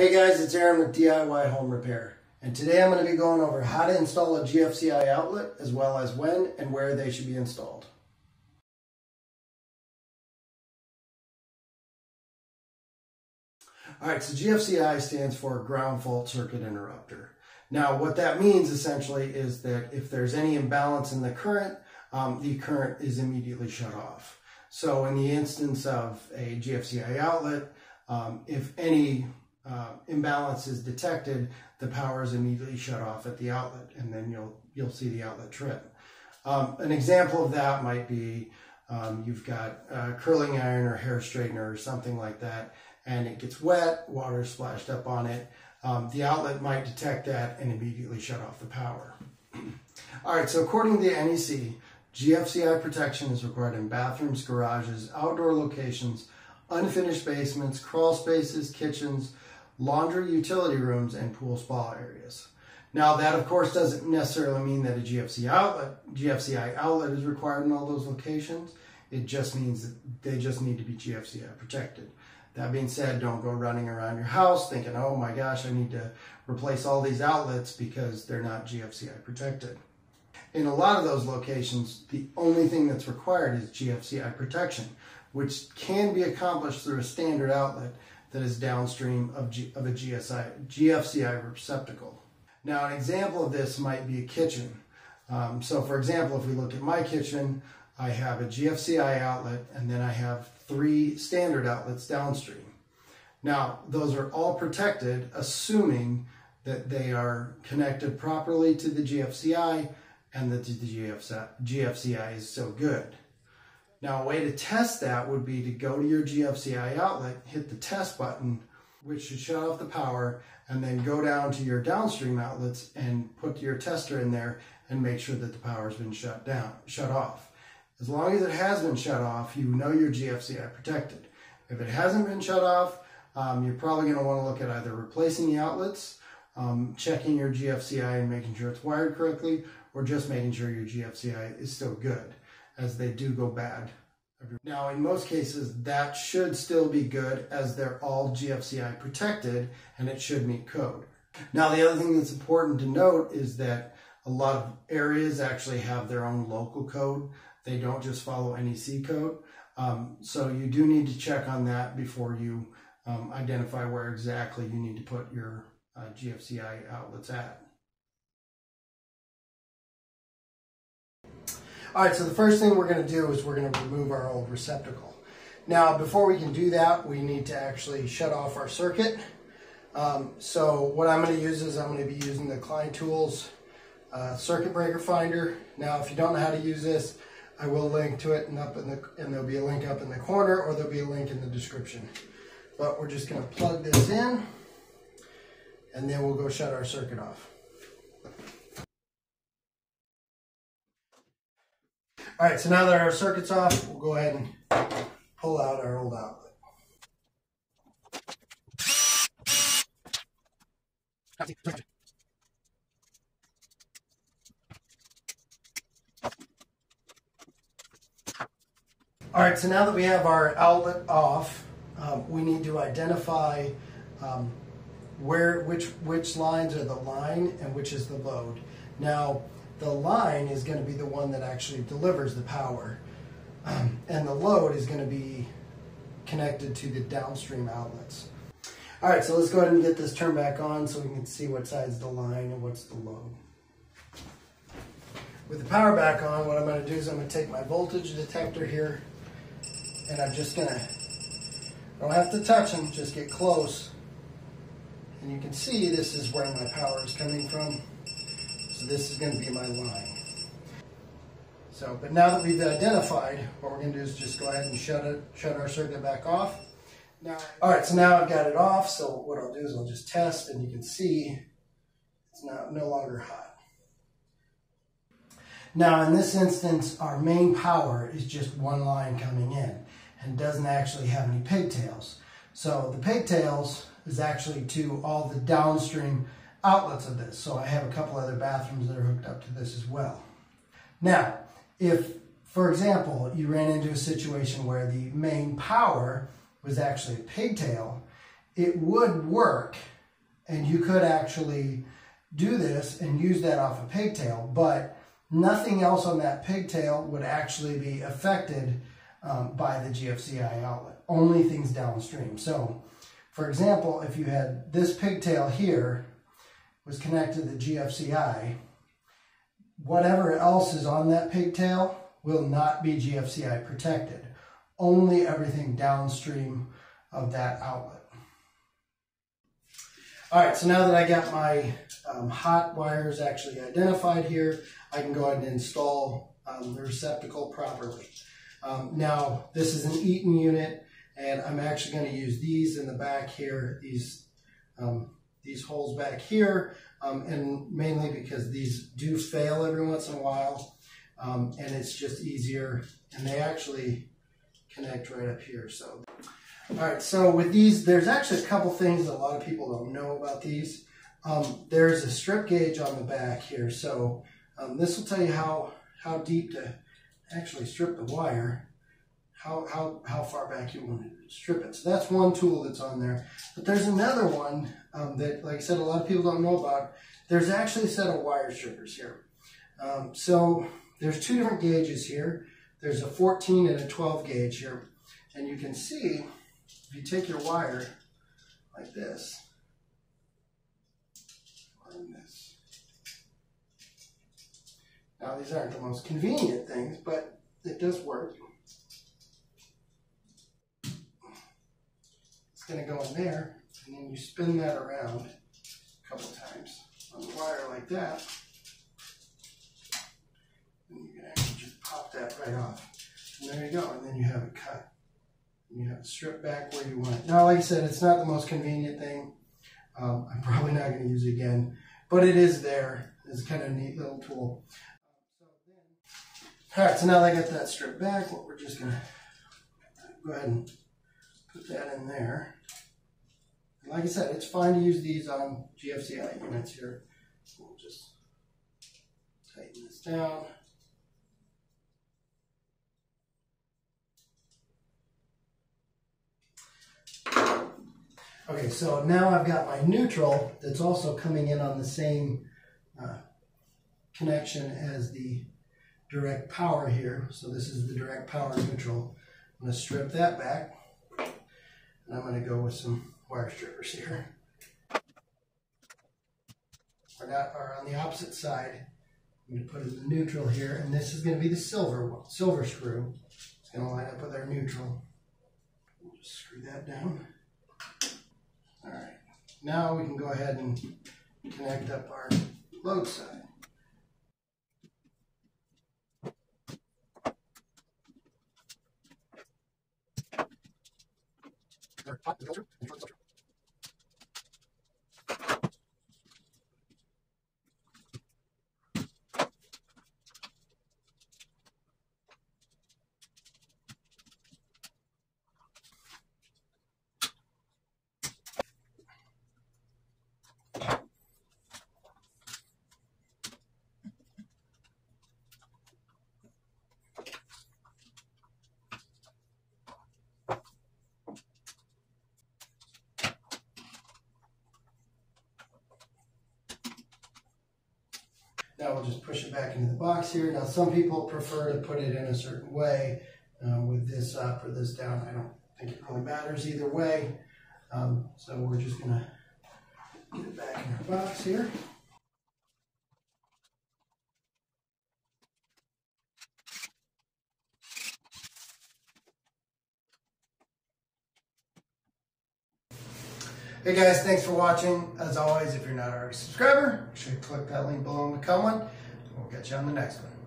Hey guys, it's Aaron with DIY Home Repair. And today I'm going to be going over how to install a GFCI outlet as well as when and where they should be installed. Alright, so GFCI stands for Ground Fault Circuit Interrupter. Now what that means essentially is that if there's any imbalance in the current, um, the current is immediately shut off. So in the instance of a GFCI outlet, um, if any uh, imbalance is detected, the power is immediately shut off at the outlet, and then you'll you'll see the outlet trip. Um, an example of that might be um, you've got a curling iron or hair straightener or something like that, and it gets wet, water splashed up on it. Um, the outlet might detect that and immediately shut off the power. All right, so according to the NEC, GFCI protection is required in bathrooms, garages, outdoor locations, unfinished basements, crawl spaces, kitchens, laundry utility rooms, and pool spa areas. Now that of course doesn't necessarily mean that a outlet, GFCI outlet is required in all those locations. It just means that they just need to be GFCI protected. That being said, don't go running around your house thinking, oh my gosh, I need to replace all these outlets because they're not GFCI protected. In a lot of those locations, the only thing that's required is GFCI protection, which can be accomplished through a standard outlet that is downstream of, G, of a GSI, GFCI receptacle. Now, an example of this might be a kitchen. Um, so, for example, if we look at my kitchen, I have a GFCI outlet and then I have three standard outlets downstream. Now, those are all protected, assuming that they are connected properly to the GFCI and that the GFCI, GFCI is so good. Now, a way to test that would be to go to your GFCI outlet, hit the test button, which should shut off the power, and then go down to your downstream outlets and put your tester in there and make sure that the power has been shut down, shut off. As long as it has been shut off, you know your GFCI protected. If it hasn't been shut off, um, you're probably going to want to look at either replacing the outlets, um, checking your GFCI and making sure it's wired correctly, or just making sure your GFCI is still good as they do go bad. Now, in most cases, that should still be good as they're all GFCI protected and it should meet code. Now, the other thing that's important to note is that a lot of areas actually have their own local code. They don't just follow NEC code. Um, so you do need to check on that before you um, identify where exactly you need to put your uh, GFCI outlets at. All right, so the first thing we're going to do is we're going to remove our old receptacle. Now, before we can do that, we need to actually shut off our circuit. Um, so what I'm going to use is I'm going to be using the Klein Tools uh, circuit breaker finder. Now, if you don't know how to use this, I will link to it and up in the and there'll be a link up in the corner or there'll be a link in the description. But we're just going to plug this in and then we'll go shut our circuit off. All right, so now that our circuit's off, we'll go ahead and pull out our old outlet. All right, so now that we have our outlet off, um, we need to identify um, where which which lines are the line and which is the load. Now, the line is going to be the one that actually delivers the power. Um, and the load is going to be connected to the downstream outlets. All right, so let's go ahead and get this turned back on so we can see what side's the line and what's the load. With the power back on, what I'm going to do is I'm going to take my voltage detector here and I'm just going to, I don't have to touch them, just get close. And you can see this is where my power is coming from. So this is going to be my line. So, but now that we've identified, what we're going to do is just go ahead and shut it, shut our circuit back off. Now, all right, so now I've got it off. So what I'll do is I'll just test, and you can see it's not no longer hot. Now, in this instance, our main power is just one line coming in and doesn't actually have any pigtails. So the pigtails is actually to all the downstream outlets of this. So I have a couple other bathrooms that are hooked up to this as well. Now, if, for example, you ran into a situation where the main power was actually a pigtail it would work and you could actually do this and use that off a pigtail, but nothing else on that pigtail would actually be affected um, by the GFCI outlet, only things downstream. So, for example, if you had this pigtail here was connected to the GFCI, whatever else is on that pigtail will not be GFCI protected, only everything downstream of that outlet. All right, so now that I got my um, hot wires actually identified here, I can go ahead and install um, the receptacle properly. Um, now, this is an Eaton unit, and I'm actually going to use these in the back here, these, um, these holes back here, um, and mainly because these do fail every once in a while, um, and it's just easier, and they actually connect right up here. So all right, so with these, there's actually a couple things that a lot of people don't know about these. Um, there's a strip gauge on the back here, so um, this will tell you how, how deep to actually strip the wire, how, how, how far back you want to strip it. So that's one tool that's on there. But there's another one um, that, like I said, a lot of people don't know about. There's actually a set of wire strippers here. Um, so there's two different gauges here. There's a 14 and a 12 gauge here. And you can see if you take your wire like this, this. Now these aren't the most convenient things, but it does work. Going to go in there, and then you spin that around a couple times on the wire like that. And you can actually just pop that right off. And there you go, and then you have it cut. You have it stripped back where you want it. Now, like I said, it's not the most convenient thing. Um, I'm probably not going to use it again, but it is there. It's kind of a neat little tool. All right, so now that I got that stripped back, what we're just going to go ahead and put that in there. And like I said, it's fine to use these on GFCI units here. We'll just tighten this down. Okay, so now I've got my neutral that's also coming in on the same uh, connection as the direct power here. So this is the direct power neutral. I'm going to strip that back. And I'm going to go with some wire strippers here. Or, not, or on the opposite side, I'm going to put in the neutral here. And this is going to be the silver one, silver screw. It's going to line up with our neutral. We'll just screw that down. All right, now we can go ahead and connect up our load side. culture, pop is culture, culture. Now we'll just push it back into the box here. Now some people prefer to put it in a certain way uh, with this up or this down. I don't think it really matters either way. Um, so we're just to get it back in our box here. Hey guys, thanks for watching. As always, if you're not already a subscriber, make sure you click that link below and become one. We'll catch you on the next one.